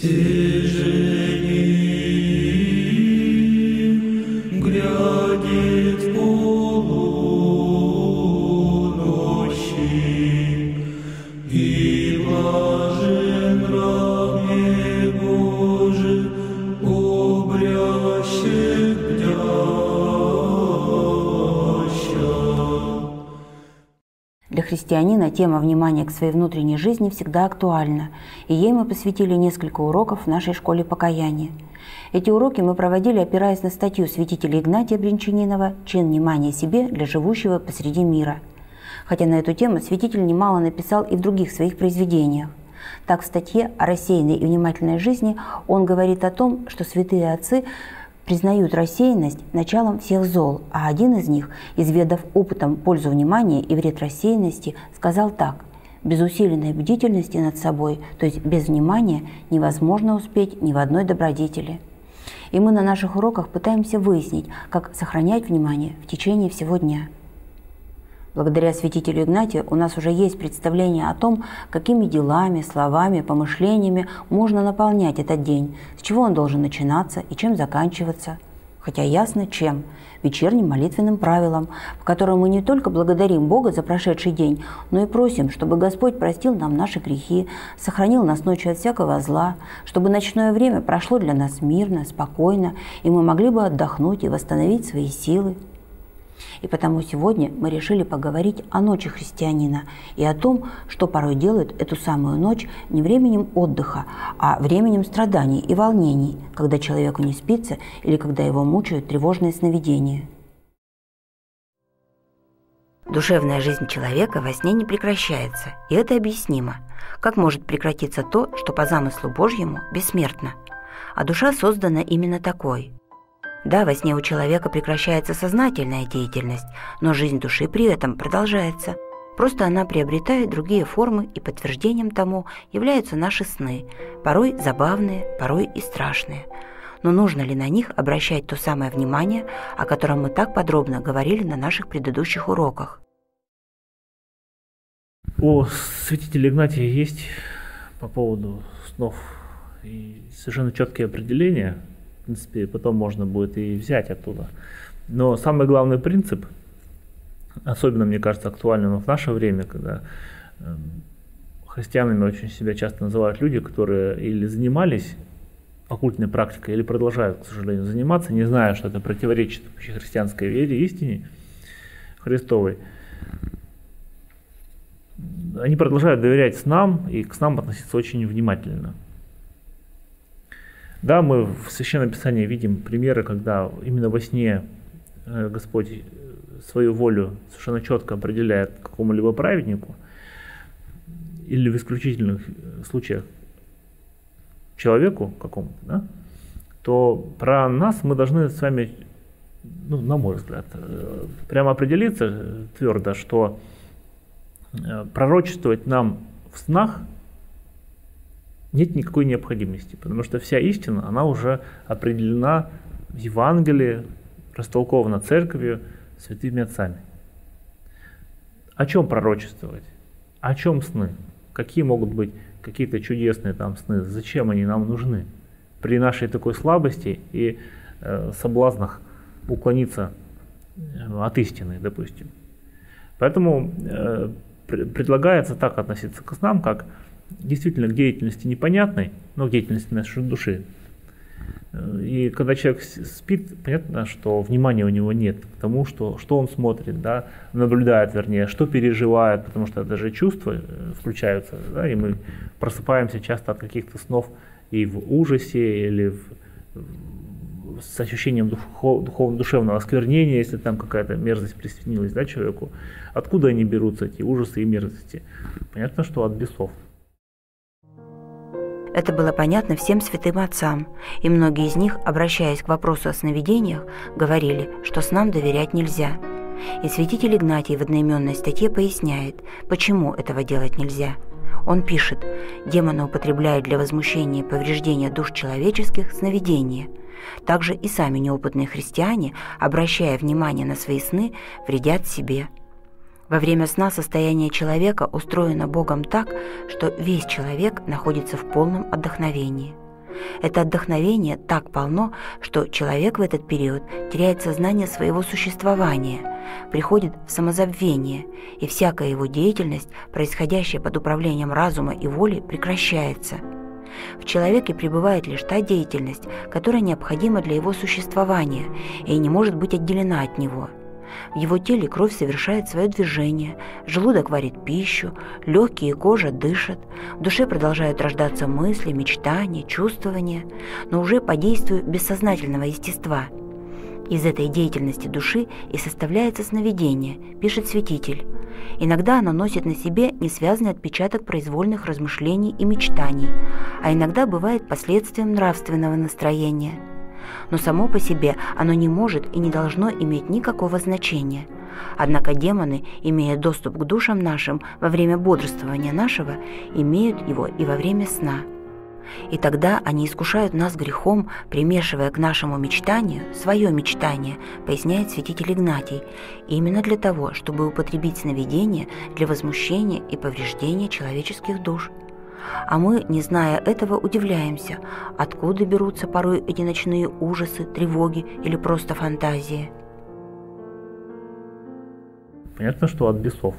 to христианина тема внимания к своей внутренней жизни всегда актуальна, и ей мы посвятили несколько уроков в нашей школе покаяния. Эти уроки мы проводили, опираясь на статью святителя Игнатия Бринчанинова «Чин внимания себе для живущего посреди мира». Хотя на эту тему святитель немало написал и в других своих произведениях. Так в статье о рассеянной и внимательной жизни он говорит о том, что святые отцы признают рассеянность началом всех зол, а один из них, изведав опытом пользу внимания и вред рассеянности, сказал так – без усиленной бдительности над собой, то есть без внимания, невозможно успеть ни в одной добродетели. И мы на наших уроках пытаемся выяснить, как сохранять внимание в течение всего дня – Благодаря святителю Игнатию у нас уже есть представление о том, какими делами, словами, помышлениями можно наполнять этот день, с чего он должен начинаться и чем заканчиваться. Хотя ясно, чем – вечерним молитвенным правилам, по которым мы не только благодарим Бога за прошедший день, но и просим, чтобы Господь простил нам наши грехи, сохранил нас ночью от всякого зла, чтобы ночное время прошло для нас мирно, спокойно, и мы могли бы отдохнуть и восстановить свои силы. И потому сегодня мы решили поговорить о ночи христианина и о том, что порой делает эту самую ночь не временем отдыха, а временем страданий и волнений, когда человеку не спится или когда его мучают тревожные сновидения. Душевная жизнь человека во сне не прекращается, и это объяснимо. Как может прекратиться то, что по замыслу Божьему бессмертно? А душа создана именно такой. Да, во сне у человека прекращается сознательная деятельность, но жизнь души при этом продолжается. Просто она приобретает другие формы, и подтверждением тому являются наши сны, порой забавные, порой и страшные. Но нужно ли на них обращать то самое внимание, о котором мы так подробно говорили на наших предыдущих уроках? У святителя Игнатия есть по поводу снов и совершенно четкие определения – принципе, потом можно будет и взять оттуда. Но самый главный принцип, особенно, мне кажется, актуальным в наше время, когда э, христианами очень себя часто называют люди, которые или занимались оккультной практикой, или продолжают, к сожалению, заниматься, не зная, что это противоречит вообще христианской вере, истине Христовой. Они продолжают доверять снам и к снам относиться очень внимательно. Да, мы в Священном Писании видим примеры, когда именно во сне э, Господь э, свою волю совершенно четко определяет какому-либо праведнику, или в исключительных э, случаях человеку какому-то, да, то про нас мы должны с вами, ну, на мой взгляд, прямо определиться твердо, что пророчествовать нам в снах – нет никакой необходимости, потому что вся истина, она уже определена в Евангелии, растолкована церковью, святыми отцами. О чем пророчествовать? О чем сны? Какие могут быть какие-то чудесные там сны? Зачем они нам нужны? При нашей такой слабости и э, соблазнах уклониться э, от истины, допустим. Поэтому э, предлагается так относиться к снам, как действительно к деятельности непонятной, но к деятельности нашей души. И когда человек спит, понятно, что внимания у него нет к тому, что, что он смотрит, да, наблюдает, вернее, что переживает, потому что даже чувства э, включаются, да, и мы просыпаемся часто от каких-то снов и в ужасе, или в, с ощущением духов, духовного, душевного осквернения, если там какая-то мерзость приснилась да, человеку. Откуда они берутся, эти ужасы и мерзости? Понятно, что от бесов. Это было понятно всем святым отцам, и многие из них, обращаясь к вопросу о сновидениях, говорили, что снам доверять нельзя. И святитель Игнатий в одноименной статье поясняет, почему этого делать нельзя. Он пишет, демоны употребляют для возмущения и повреждения душ человеческих сновидения. Также и сами неопытные христиане, обращая внимание на свои сны, вредят себе – во время сна состояние человека устроено Богом так, что весь человек находится в полном отдохновении. Это отдохновение так полно, что человек в этот период теряет сознание своего существования, приходит в самозабвение, и всякая его деятельность, происходящая под управлением разума и воли, прекращается. В человеке пребывает лишь та деятельность, которая необходима для его существования и не может быть отделена от него – в его теле кровь совершает свое движение, желудок варит пищу, легкие и кожа дышат, в душе продолжают рождаться мысли, мечтания, чувствования, но уже по действию бессознательного естества. Из этой деятельности души и составляется сновидение, пишет святитель. Иногда оно носит на себе несвязанный отпечаток произвольных размышлений и мечтаний, а иногда бывает последствием нравственного настроения – но само по себе оно не может и не должно иметь никакого значения. Однако демоны, имея доступ к душам нашим во время бодрствования нашего, имеют его и во время сна. И тогда они искушают нас грехом, примешивая к нашему мечтанию свое мечтание, поясняет святитель Игнатий, именно для того, чтобы употребить сновидение для возмущения и повреждения человеческих душ – а мы, не зная этого, удивляемся, откуда берутся порой эти ночные ужасы, тревоги или просто фантазии. Понятно, что от бесов.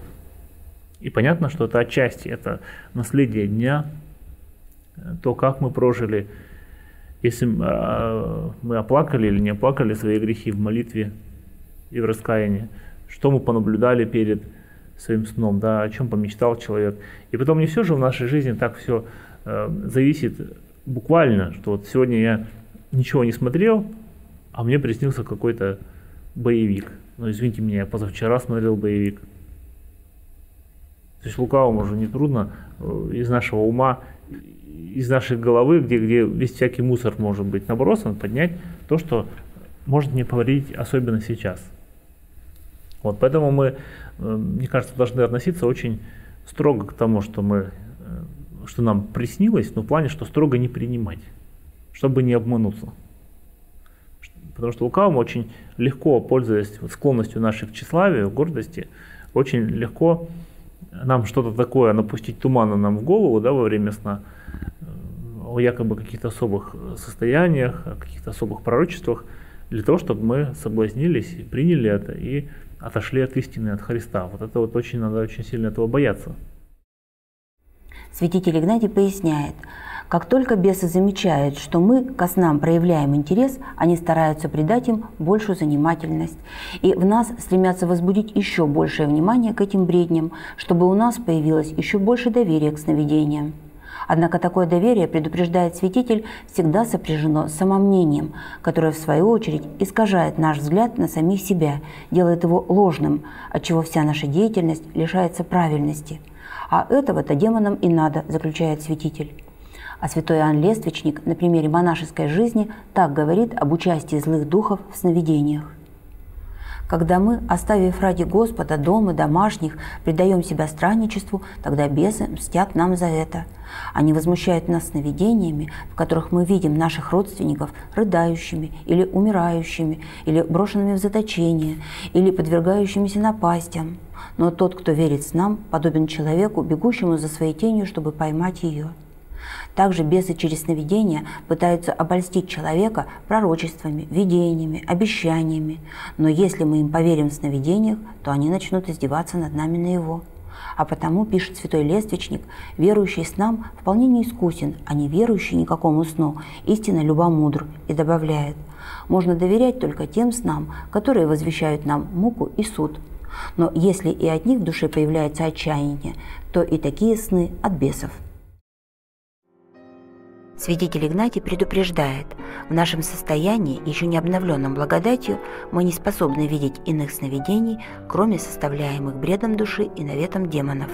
И понятно, что это отчасти, это наследие дня, то, как мы прожили, если а, мы оплакали или не оплакали свои грехи в молитве и в раскаянии, что мы понаблюдали перед своим сном, да, о чем помечтал человек. И потом не все же в нашей жизни так все э, зависит буквально, что вот сегодня я ничего не смотрел, а мне приснился какой-то боевик. Ну, извините меня, я позавчера смотрел боевик. То есть лукавому уже не трудно э, из нашего ума, из нашей головы, где, где весь всякий мусор может быть набросан, поднять то, что может не повредить, особенно сейчас. Вот, поэтому мы Э, мне кажется, должны относиться очень строго к тому, что, мы, э, что нам приснилось, но в плане, что строго не принимать, чтобы не обмануться. Потому что лукавому очень легко, пользуясь склонностью нашей к тщеславию, гордости, очень легко нам что-то такое напустить тумана нам в голову да, во время сна, э, о якобы каких-то особых состояниях, о каких-то особых пророчествах, для того, чтобы мы соблазнились, приняли это и отошли от истины, от Христа. Вот это вот очень надо очень сильно этого бояться. Святитель Игнатий поясняет, как только бесы замечают, что мы к снам проявляем интерес, они стараются придать им большую занимательность. И в нас стремятся возбудить еще большее внимание к этим бредням, чтобы у нас появилось еще больше доверия к сновидениям. Однако такое доверие, предупреждает святитель, всегда сопряжено с самомнением, которое в свою очередь искажает наш взгляд на самих себя, делает его ложным, отчего вся наша деятельность лишается правильности. А этого-то демонам и надо, заключает святитель. А святой Иоанн Лествичник на примере монашеской жизни так говорит об участии злых духов в сновидениях. Когда мы, оставив ради Господа дом и домашних, предаем себя странничеству, тогда бесы мстят нам за это. Они возмущают нас сновидениями, в которых мы видим наших родственников рыдающими или умирающими, или брошенными в заточение, или подвергающимися напастям. Но тот, кто верит с нам, подобен человеку, бегущему за своей тенью, чтобы поймать ее. Также бесы через сновидения пытаются обольстить человека пророчествами, видениями, обещаниями. Но если мы им поверим в сновидениях, то они начнут издеваться над нами на его. А потому, пишет святой Лествичник, верующий с нам вполне не искусен, а не верующий никакому сну, истинно любомудр, и добавляет, можно доверять только тем снам, которые возвещают нам муку и суд. Но если и от них в душе появляется отчаяние, то и такие сны от бесов. Святитель Игнатий предупреждает, в нашем состоянии, еще не обновленном благодатью, мы не способны видеть иных сновидений, кроме составляемых бредом души и наветом демонов.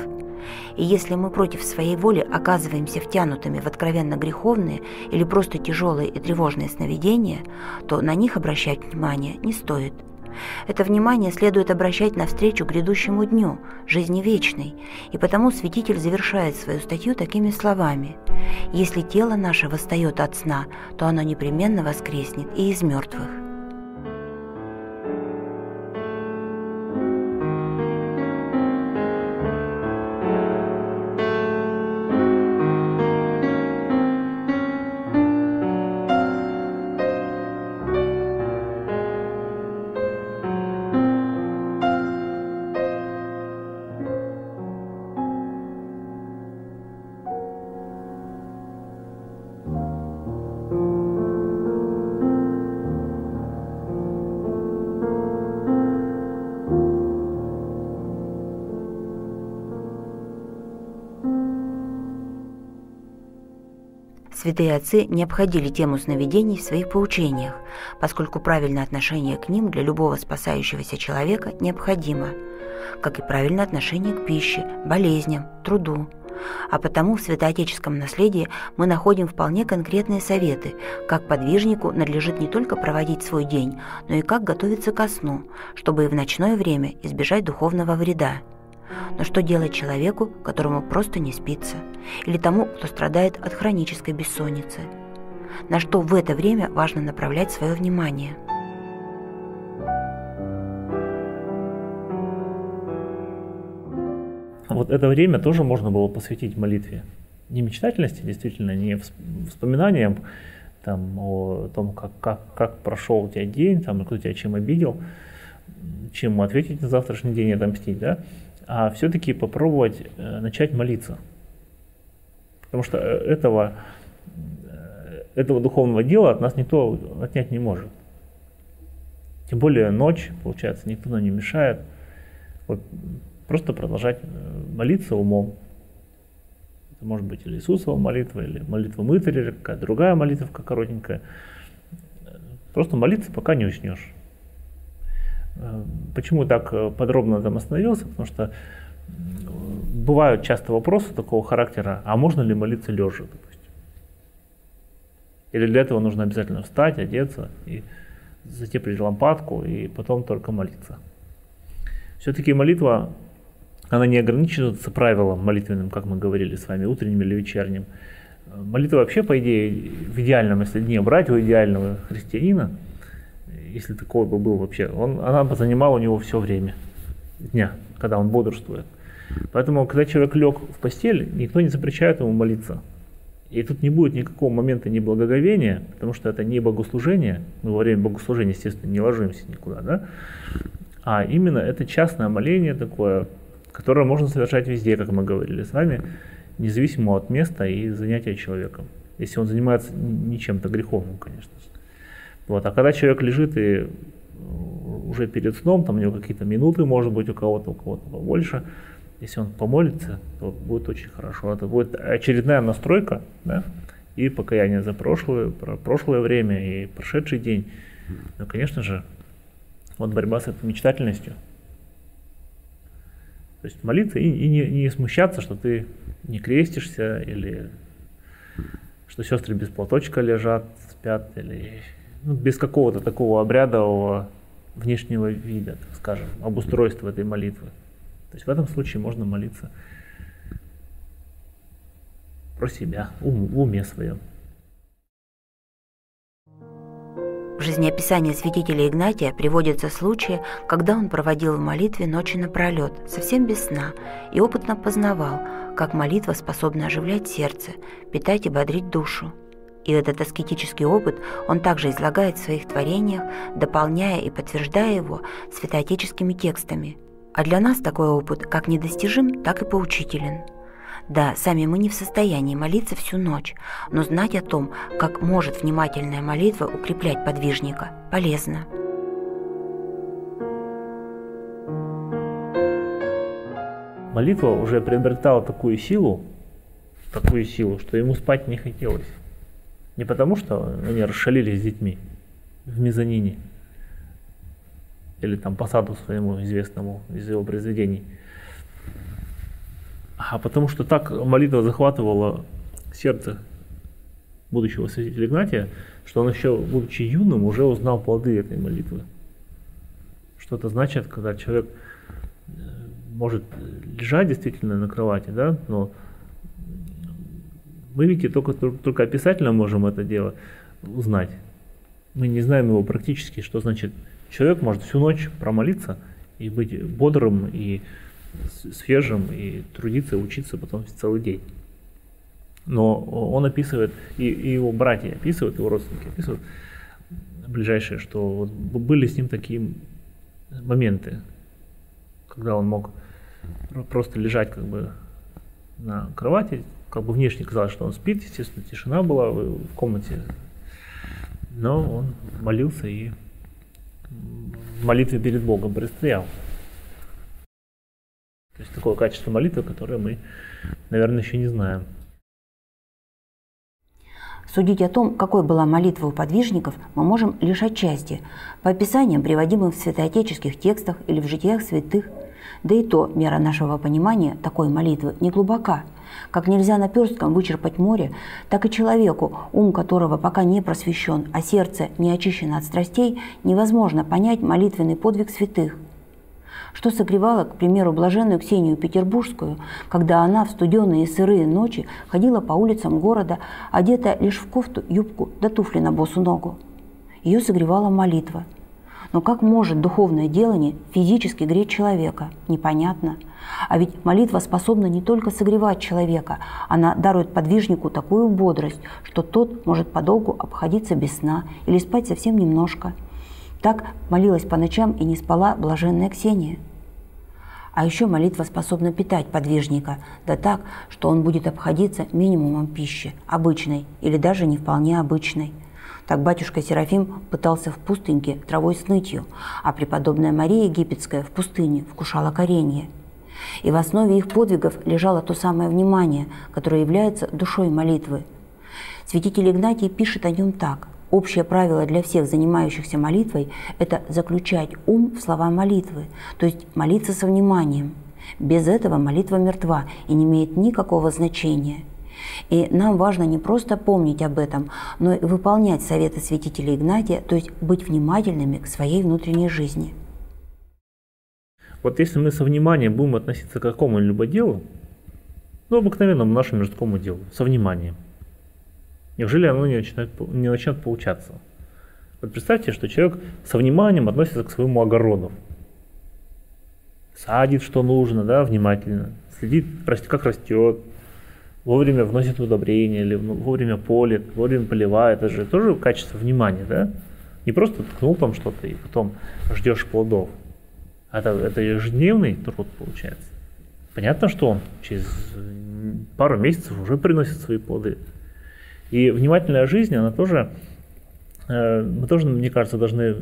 И если мы против своей воли оказываемся втянутыми в откровенно греховные или просто тяжелые и тревожные сновидения, то на них обращать внимание не стоит – это внимание следует обращать навстречу грядущему дню, жизни вечной, и потому святитель завершает свою статью такими словами «Если тело наше восстает от сна, то оно непременно воскреснет и из мертвых». Святые отцы не обходили тему сновидений в своих поучениях, поскольку правильное отношение к ним для любого спасающегося человека необходимо, как и правильное отношение к пище, болезням, труду. А потому в святоотеческом наследии мы находим вполне конкретные советы, как подвижнику надлежит не только проводить свой день, но и как готовиться ко сну, чтобы и в ночное время избежать духовного вреда. Но что делать человеку, которому просто не спится? Или тому, кто страдает от хронической бессонницы? На что в это время важно направлять свое внимание? Вот это время тоже можно было посвятить молитве. Не мечтательности, действительно, не вспоминаниям там, о том, как, как, как прошел у тебя день, там, кто тебя чем обидел, чем ответить на завтрашний день и отомстить, да, а все-таки попробовать э, начать молиться. Потому что э, этого, э, этого духовного дела от нас никто отнять не может. Тем более ночь, получается, никто нам не мешает. Вот просто продолжать молиться умом. Это может быть или Иисусова молитва, или молитва мытаря, или какая-то другая молитва коротенькая. Просто молиться, пока не уснешь. Э, почему так э, подробно там остановился? Потому что бывают часто вопросы такого характера, а можно ли молиться лежа, допустим? Или для этого нужно обязательно встать, одеться и затеплить лампадку и потом только молиться? Все-таки молитва, она не ограничивается правилом молитвенным, как мы говорили с вами, утренним или вечерним. Молитва вообще, по идее, в идеальном, если дне брать у идеального христианина – если такой бы был вообще, он, она бы занимала у него все время дня, когда он бодрствует. Поэтому, когда человек лег в постель, никто не запрещает ему молиться. И тут не будет никакого момента ни благоговения, потому что это не богослужение, мы во время богослужения, естественно, не ложимся никуда, да? а именно это частное моление такое, которое можно совершать везде, как мы говорили с вами, независимо от места и занятия человеком. Если он занимается не чем-то греховным, конечно. Вот. А когда человек лежит и э, уже перед сном, там у него какие-то минуты, может быть, у кого-то, у кого-то побольше, если он помолится, то будет очень хорошо. Это будет очередная настройка, да, и покаяние за прошлое, про прошлое время и прошедший день. Ну, конечно же, вот борьба с этой мечтательностью. То есть молиться и, и не, не смущаться, что ты не крестишься, или что сестры без платочка лежат, спят, или ну, без какого-то такого обрядового внешнего вида, так скажем, обустройства этой молитвы. То есть в этом случае можно молиться про себя, в уме своем. В жизнеописании святителя Игнатия приводятся случаи, когда он проводил в молитве ночи напролет, совсем без сна, и опытно познавал, как молитва способна оживлять сердце, питать и бодрить душу. И этот аскетический опыт он также излагает в своих творениях, дополняя и подтверждая его святоотеческими текстами. А для нас такой опыт как недостижим, так и поучителен. Да, сами мы не в состоянии молиться всю ночь, но знать о том, как может внимательная молитва укреплять подвижника, полезно. Молитва уже приобретала такую силу, такую силу, что ему спать не хотелось. Не потому, что они расшалились с детьми в мезонине или там по саду своему известному из его произведений, а потому что так молитва захватывала сердце будущего святителя Игнатия, что он еще, будучи юным, уже узнал плоды этой молитвы. Что это значит, когда человек э, может лежать действительно на кровати, да, но мы, видите, только, только описательно можем это дело узнать. Мы не знаем его практически, что значит человек может всю ночь промолиться и быть бодрым и свежим, и трудиться, учиться потом целый день. Но он описывает, и, и его братья описывают, его родственники описывают, ближайшие, что вот были с ним такие моменты, когда он мог просто лежать как бы на кровати, как бы внешне казалось, что он спит, естественно, тишина была в комнате. Но он молился и в молитве перед Богом предстоял. То есть такое качество молитвы, которое мы, наверное, еще не знаем. Судить о том, какой была молитва у подвижников, мы можем лишь отчасти, по описаниям, приводимым в святоотеческих текстах или в житиях святых. Да и то мера нашего понимания такой молитвы не глубока. Как нельзя наперстком вычерпать море, так и человеку, ум которого пока не просвещен, а сердце не очищено от страстей, невозможно понять молитвенный подвиг святых что согревало, к примеру, блаженную Ксению Петербургскую, когда она в студеные и сырые ночи ходила по улицам города, одетая лишь в кофту, юбку да туфли на босу ногу. Ее согревала молитва. Но как может духовное делание физически греть человека? Непонятно. А ведь молитва способна не только согревать человека, она дарует подвижнику такую бодрость, что тот может подолгу обходиться без сна или спать совсем немножко – так молилась по ночам и не спала блаженная Ксения. А еще молитва способна питать подвижника, да так, что он будет обходиться минимумом пищи, обычной или даже не вполне обычной. Так батюшка Серафим пытался в пустыньке травой с нытью, а преподобная Мария Египетская в пустыне вкушала коренье. И в основе их подвигов лежало то самое внимание, которое является душой молитвы. Святитель Игнатий пишет о нем так – Общее правило для всех занимающихся молитвой – это заключать ум в слова молитвы, то есть молиться со вниманием. Без этого молитва мертва и не имеет никакого значения. И нам важно не просто помнить об этом, но и выполнять советы святителя Игнатия, то есть быть внимательными к своей внутренней жизни. Вот если мы со вниманием будем относиться к какому-либо делу, ну, обыкновенному нашему мирскому делу, со вниманием – Неужели оно не начинает, не начнет получаться? Вот представьте, что человек со вниманием относится к своему огороду. Садит, что нужно, да, внимательно. Следит, как растет, вовремя вносит удобрения, или вовремя полит, вовремя поливает. Это же тоже качество внимания, да? Не просто ткнул там что-то и потом ждешь плодов. Это, это ежедневный труд получается. Понятно, что он через пару месяцев уже приносит свои плоды. И внимательная жизнь, она тоже, э, мы тоже, мне кажется, должны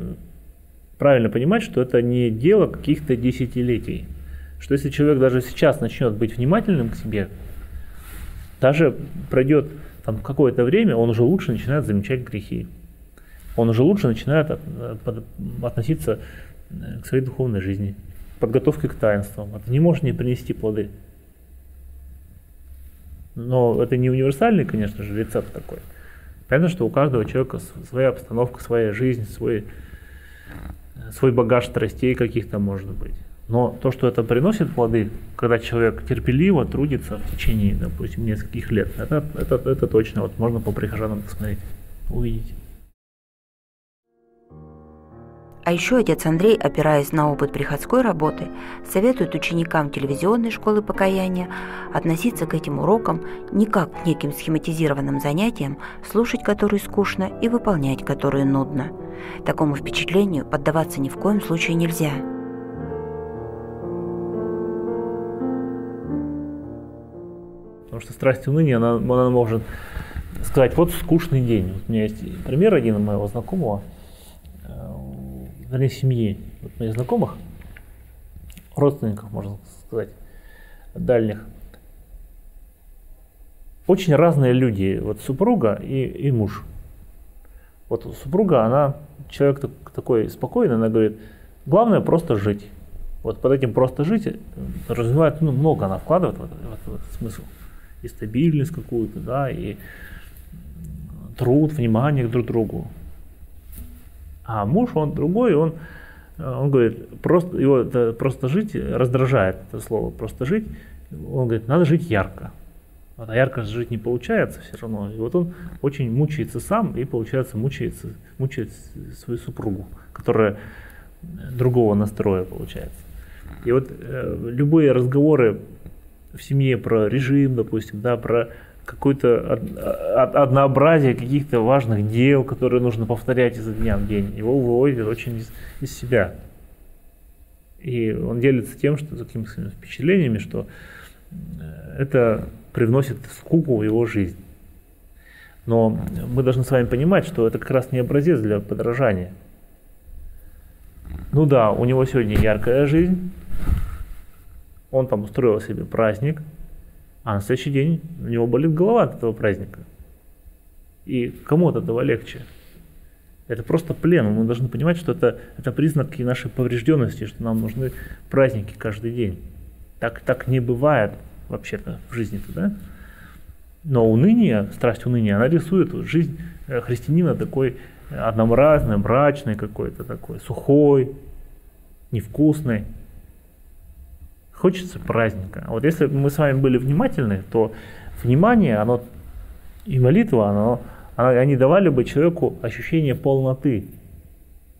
правильно понимать, что это не дело каких-то десятилетий. Что если человек даже сейчас начнет быть внимательным к себе, даже пройдет там какое-то время, он уже лучше начинает замечать грехи. Он уже лучше начинает от, от, относиться э, к своей духовной жизни, подготовке к таинствам. Это не может не принести плоды. Но это не универсальный, конечно же, рецепт такой. Понятно, что у каждого человека своя обстановка, своя жизнь, свой, свой багаж страстей каких-то может быть. Но то, что это приносит плоды, когда человек терпеливо трудится в течение, допустим, нескольких лет, это, это, это точно, вот можно по прихожанам посмотреть, увидеть. А еще отец Андрей, опираясь на опыт приходской работы, советует ученикам телевизионной школы покаяния относиться к этим урокам не как к неким схематизированным занятиям, слушать которые скучно и выполнять которые нудно. Такому впечатлению поддаваться ни в коем случае нельзя. Потому что страсть уныния, она, она может сказать, вот скучный день. Вот у меня есть пример один моего знакомого – вернее, семьи вот моих знакомых, родственников, можно сказать, дальних. Очень разные люди, вот супруга и, и муж. Вот супруга, она человек такой спокойный, она говорит, главное просто жить. Вот под этим просто жить э, развивает ну, много, она вкладывает в, этот, в этот смысл. И стабильность какую-то, да, и труд, внимание друг к другу. А муж, он другой, он, он говорит, просто, его это просто жить раздражает это слово, просто жить. Он говорит, надо жить ярко. Вот, а ярко жить не получается все равно. И вот он очень мучается сам и, получается, мучается, мучает свою супругу, которая другого настроя получается. И вот э, любые разговоры в семье про режим, допустим, да, про какое-то однообразие каких-то важных дел, которые нужно повторять изо дня в день. Его выводит очень из, из себя. И он делится тем, что такими впечатлениями, что э, это привносит скуку в его жизнь. Но мы должны с вами понимать, что это как раз не образец для подражания. Ну да, у него сегодня яркая жизнь, он там устроил себе праздник – а на следующий день у него болит голова от этого праздника. И кому от этого легче? Это просто плен. Мы должны понимать, что это, это признаки нашей поврежденности, что нам нужны праздники каждый день. Так, так не бывает вообще-то в жизни-то, да? Но уныние, страсть уныния, она рисует жизнь э, христианина такой однообразной, мрачной какой-то такой, сухой, невкусной. Хочется праздника. А вот если мы с вами были внимательны, то внимание, оно и молитва, оно они давали бы человеку ощущение полноты.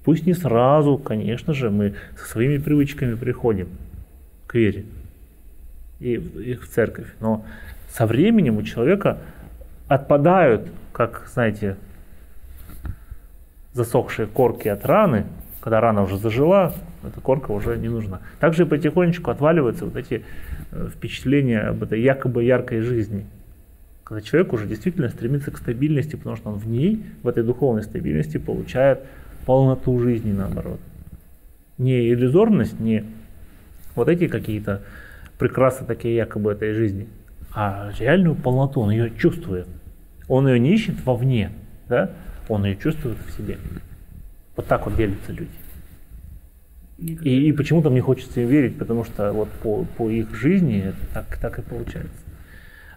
Пусть не сразу, конечно же, мы со своими привычками приходим к вере и, и в церковь, но со временем у человека отпадают, как, знаете, засохшие корки от раны, когда рана уже зажила, эта корка уже не нужна. Также потихонечку отваливаются вот эти э, впечатления об этой якобы яркой жизни – когда человек уже действительно стремится к стабильности, потому что он в ней, в этой духовной стабильности получает полноту жизни наоборот. Не иллюзорность, не вот эти какие-то прекрасы такие якобы этой жизни, а реальную полноту, он ее чувствует. Он ее не ищет вовне, да? он ее чувствует в себе. Вот так вот делятся люди. И, и почему-то мне хочется им верить, потому что вот по, по их жизни это так, так и получается.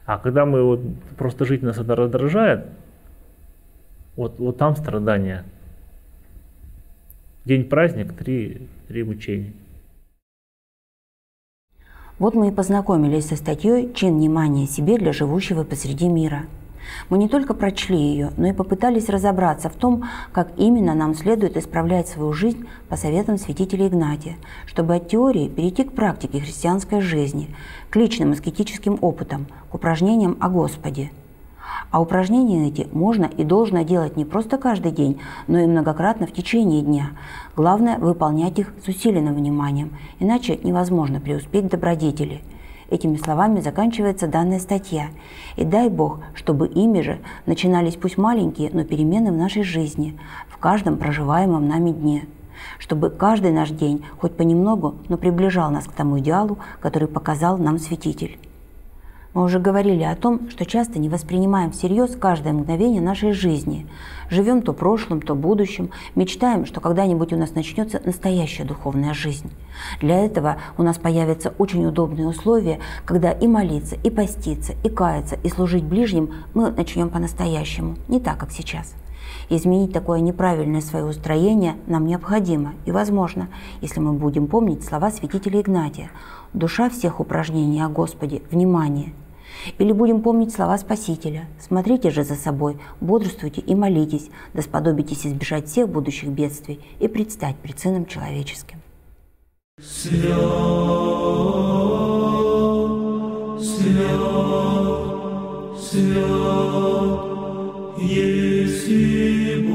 А когда мы вот просто жить нас это раздражает, вот, вот там страдания. День праздник, три, три мучения. Вот мы и познакомились со статьей «Чин внимания себе для живущего посреди мира». Мы не только прочли ее, но и попытались разобраться в том, как именно нам следует исправлять свою жизнь по советам святителя Игнатия, чтобы от теории перейти к практике христианской жизни, к личным аскетическим опытам, к упражнениям о Господе. А упражнения эти можно и должно делать не просто каждый день, но и многократно в течение дня. Главное – выполнять их с усиленным вниманием, иначе невозможно преуспеть добродетели – Этими словами заканчивается данная статья. И дай Бог, чтобы ими же начинались пусть маленькие, но перемены в нашей жизни, в каждом проживаемом нами дне. Чтобы каждый наш день хоть понемногу, но приближал нас к тому идеалу, который показал нам святитель. Мы уже говорили о том, что часто не воспринимаем всерьез каждое мгновение нашей жизни. Живем то прошлым, то будущим, мечтаем, что когда-нибудь у нас начнется настоящая духовная жизнь. Для этого у нас появятся очень удобные условия, когда и молиться, и поститься, и каяться, и служить ближним мы начнем по-настоящему, не так, как сейчас. Изменить такое неправильное свое устроение нам необходимо и возможно, если мы будем помнить слова святителя Игнатия «Душа всех упражнений о Господе, внимание!» Или будем помнить слова Спасителя «Смотрите же за собой, бодрствуйте и молитесь, да сподобитесь избежать всех будущих бедствий и предстать пред Сыном Человеческим». Свят, свят, свят, Jesu